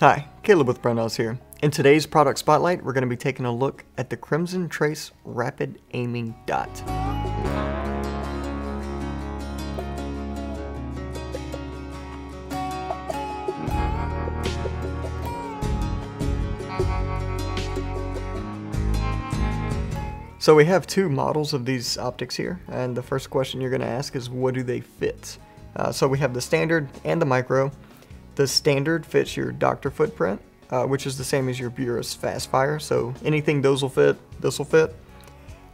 Hi, Caleb with Brownells here. In today's product spotlight, we're going to be taking a look at the Crimson Trace Rapid Aiming Dot. So we have two models of these optics here, and the first question you're going to ask is what do they fit? Uh, so we have the standard and the micro. The standard fits your Docter footprint, uh, which is the same as your Burris Fastfire, so anything those will fit, this will fit.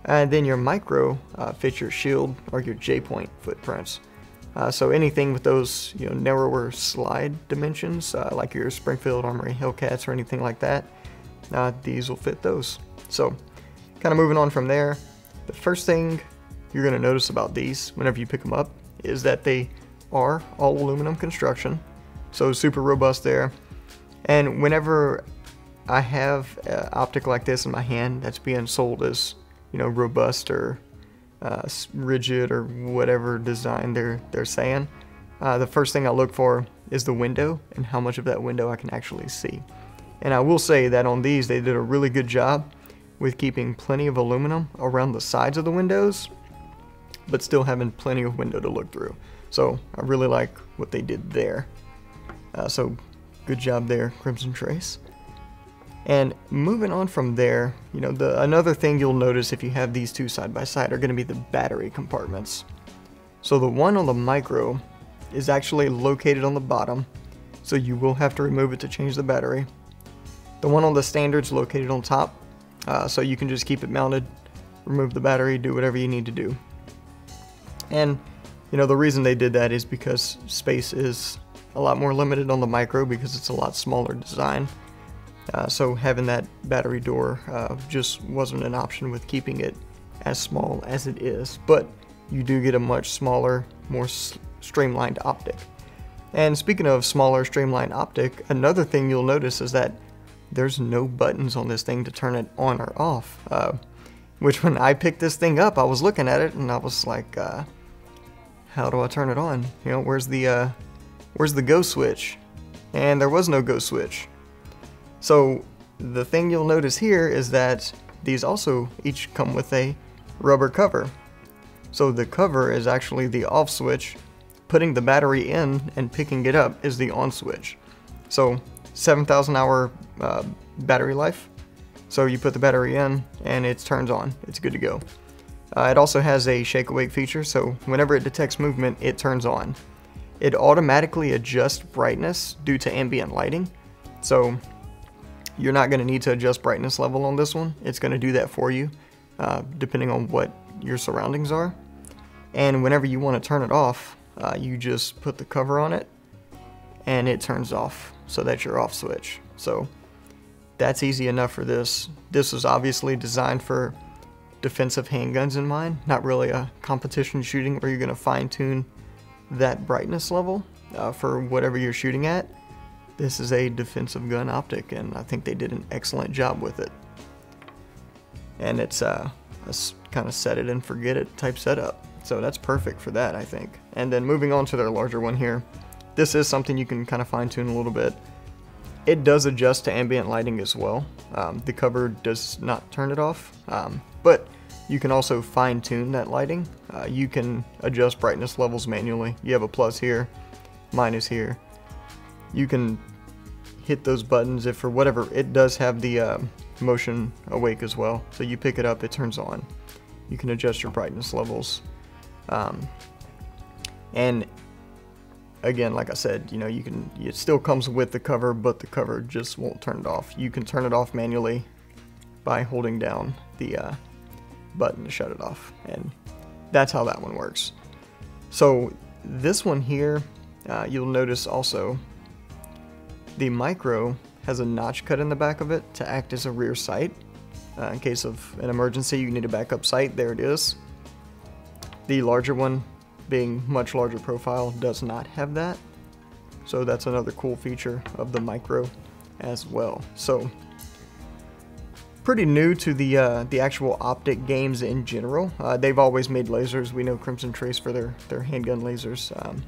And then your micro uh, fits your shield or your J-point footprints. Uh, so anything with those you know narrower slide dimensions, uh, like your Springfield Armory Hellcats or anything like that, uh, these will fit those. So Kind of moving on from there, the first thing you're going to notice about these whenever you pick them up is that they are all aluminum construction, so super robust there. And whenever I have an optic like this in my hand that's being sold as, you know, robust or uh, rigid or whatever design they're they're saying, uh, the first thing I look for is the window and how much of that window I can actually see. And I will say that on these they did a really good job with keeping plenty of aluminum around the sides of the windows, but still having plenty of window to look through. So I really like what they did there. Uh, so good job there, Crimson Trace. And moving on from there, you know, the another thing you'll notice if you have these two side by side are going to be the battery compartments. So the one on the micro is actually located on the bottom, so you will have to remove it to change the battery. The one on the standard is located on top, uh, so you can just keep it mounted, remove the battery, do whatever you need to do. And, you know, the reason they did that is because space is a lot more limited on the micro because it's a lot smaller design. Uh, so having that battery door uh, just wasn't an option with keeping it as small as it is. But you do get a much smaller, more streamlined optic. And speaking of smaller, streamlined optic, another thing you'll notice is that there's no buttons on this thing to turn it on or off. Uh, which when I picked this thing up, I was looking at it and I was like, uh, how do I turn it on? You know, where's the, uh, where's the go switch? And there was no go switch. So the thing you'll notice here is that these also each come with a rubber cover. So the cover is actually the off switch. Putting the battery in and picking it up is the on switch. So 7,000 hour uh, battery life. So you put the battery in and it turns on. It's good to go. Uh, it also has a shake awake feature, so whenever it detects movement, it turns on. It automatically adjusts brightness due to ambient lighting, so you're not going to need to adjust brightness level on this one. It's going to do that for you, uh, depending on what your surroundings are. And whenever you want to turn it off, uh, you just put the cover on it, and it turns off so that's your off switch. So that's easy enough for this. This is obviously designed for defensive handguns in mind, not really a competition shooting where you're going to fine tune that brightness level uh, for whatever you're shooting at. This is a defensive gun optic, and I think they did an excellent job with it. And it's uh, a kind of set it and forget it type setup. So that's perfect for that, I think. And then moving on to their larger one here. This is something you can kind of fine tune a little bit. It does adjust to ambient lighting as well. Um, the cover does not turn it off, um, but you can also fine tune that lighting. Uh, you can adjust brightness levels manually. You have a plus here, minus here. You can hit those buttons if for whatever, it does have the uh, motion awake as well. So you pick it up, it turns on. You can adjust your brightness levels. Um, and again, like I said, you know, you can, it still comes with the cover, but the cover just won't turn it off. You can turn it off manually by holding down the uh, button to shut it off. And that's how that one works. So this one here, uh, you'll notice also the micro has a notch cut in the back of it to act as a rear sight. Uh, in case of an emergency, you need a backup sight. There it is. The larger one being much larger profile does not have that. So that's another cool feature of the micro as well. So pretty new to the uh, the actual optic games in general. Uh, they've always made lasers. We know Crimson Trace for their, their handgun lasers. Um,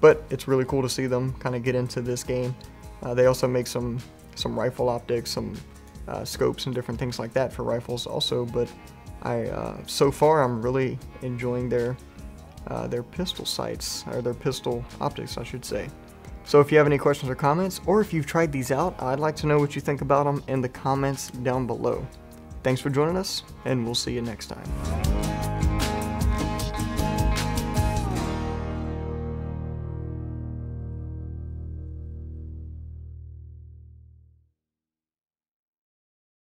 but it's really cool to see them kind of get into this game. Uh, they also make some some rifle optics, some uh, scopes, and different things like that for rifles also. But I uh, so far I'm really enjoying their uh, their pistol sights or their pistol optics, I should say. So if you have any questions or comments, or if you've tried these out, I'd like to know what you think about them in the comments down below. Thanks for joining us, and we'll see you next time.